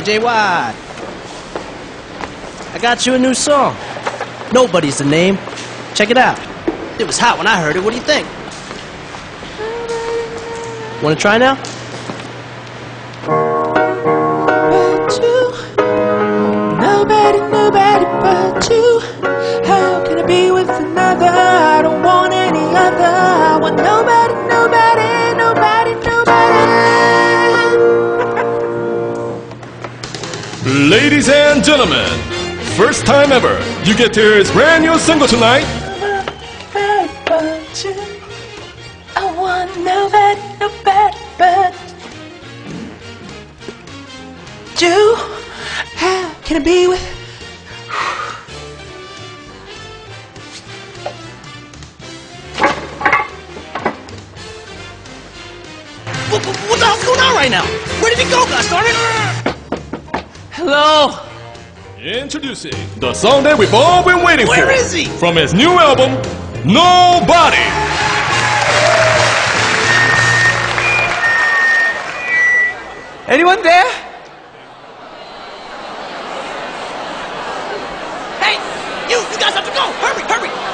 JY. I got you a new song. Nobody's the name. Check it out. It was hot when I heard it. What do you think? Want to try now? Nobody, nobody but you. Ladies and gentlemen, first time ever, you get to hear his brand new single tonight. I want nobody, nobody but you. How can I be with? What, what, the hell's going on right now? Where did he go, gosh darn it? Hello. Introducing the song that we've all been waiting for. Where is he? From his new album, Nobody. Anyone there? Hey, you, you guys have to go. Hurry, hurry.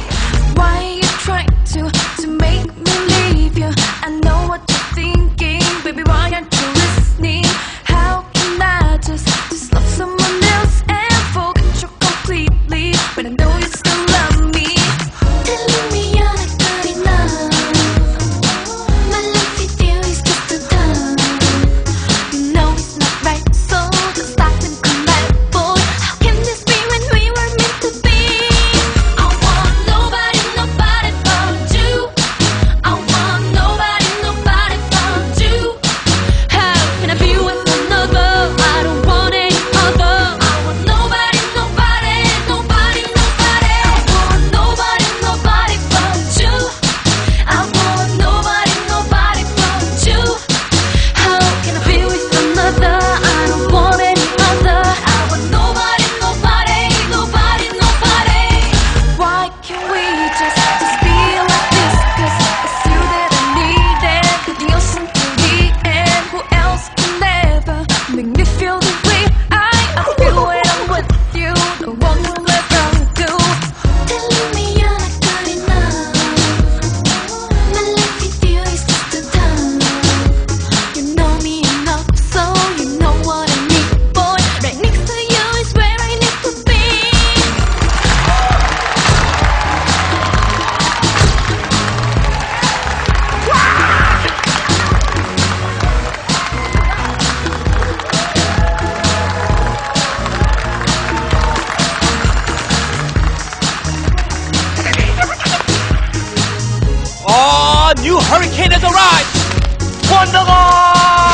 Oh, new hurricane has arrived. Wonderland.